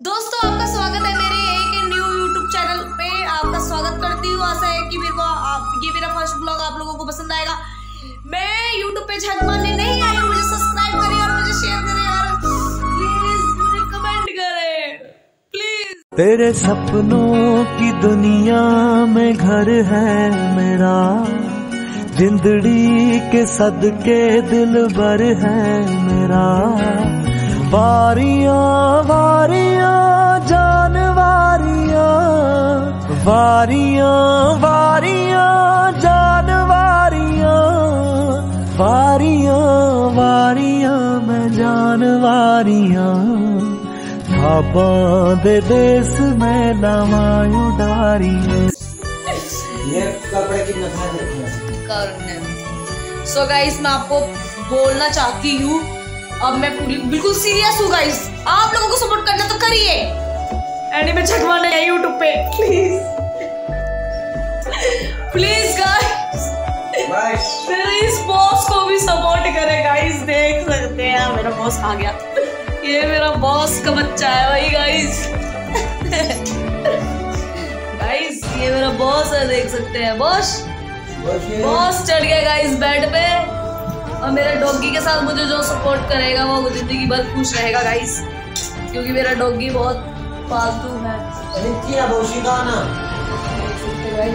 दोस्तों, आपका स्वागत है मेरे एक न्यू यूट्यूब चैनल पे। आपका स्वागत करती हूँ। आशा है कि मेरे को आप, ये मेरा फ़र्स्ट ब्लॉग आप लोगों को पसंद आएगा। मैं यूट्यूब पे झक मारने नहीं आई हूँ। मुझे सब्सक्राइब करें और मुझे शेयर करें और प्लीज़ कमेंट करें। प्लीज़ तेरे सपनों की दुनिया में घर है मेरा। जिंदड़ी के सदके दिल भर है मेरा। बारिया वारियाँ जान वारियाँ वारियाँ वारियाँ जान वारियाँ वारियाँ वारियाँ मैं जान वारियाँ खाबां दे देस में लावां उडारियाँ ये कपड़े सो गाइस मैं आपको बोलना चाहती हूँ अब मैं पूरी बिल्कुल सीरियस हूँ गाइस आप लोगों को सपोर्ट करना तो करिए। एंड मैं छठवाने आई यूट्यूब पे। प्लीज़ प्लीज़ गाइस मेरे इस बॉस को भी सपोर्ट करे गाइस देख सकते हैं मेरा बॉस आ गया। ये मेरा बॉस का बच्चा है भाई गाइस गाइस ये मेरा बॉस है देख सकते हैं बॉस बॉस चढ़ गया गाइस बेड पे। और मेरे डॉगी के साथ मुझे जो सपोर्ट करेगा वो ज़िंदगी भर खुश रहेगा गाइस क्योंकि मेरा डॉगी बहुत पालतू है। रिक्की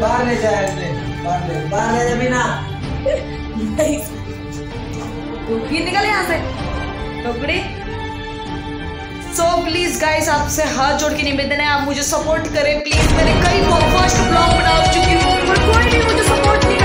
बाहर ले जाए अपने बाहर ले बाहर ले जा बिना निकल यहाँ से। डॉगड़ी सो प्लीज़ गाइस आपसे हाथ जोड़ के निवेदन है आप मुझे सपोर्ट करें प्लीज़ मैंने कई फ़र्स्ट ब्लॉग बना चुकी हूँ पर कोई भी मुझे सपोर्ट नहीं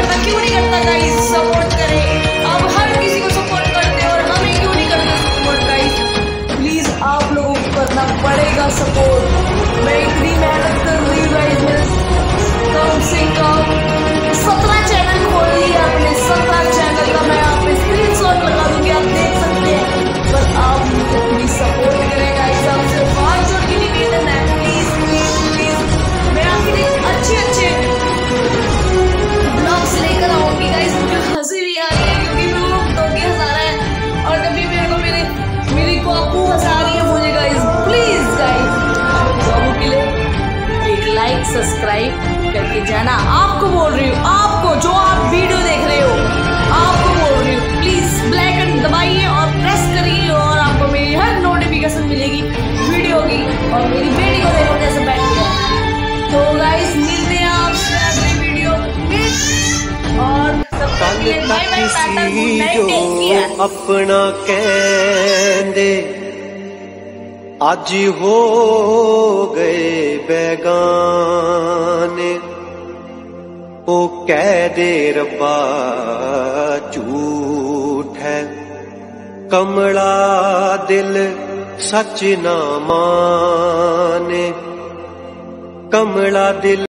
बोल रही हूँ। आपको जो आप वीडियो देख रहे हो आपको बोल रही हूँ। प्लीज़ ब्लैक एंड दबाइए और प्रेस करिए और आपको मेरी हर नोटिफिकेशन मिलेगी वीडियो की और मेरी बेटी को देखो कैसे बैठ गया। तो गाइस मिलते हैं आपसे अगली वीडियो में। और तब तक के लिए बाय बाय टाटा गुड ओ कह दे रब्बा झूठ है। कमला दिल सच ना माने कमला दिल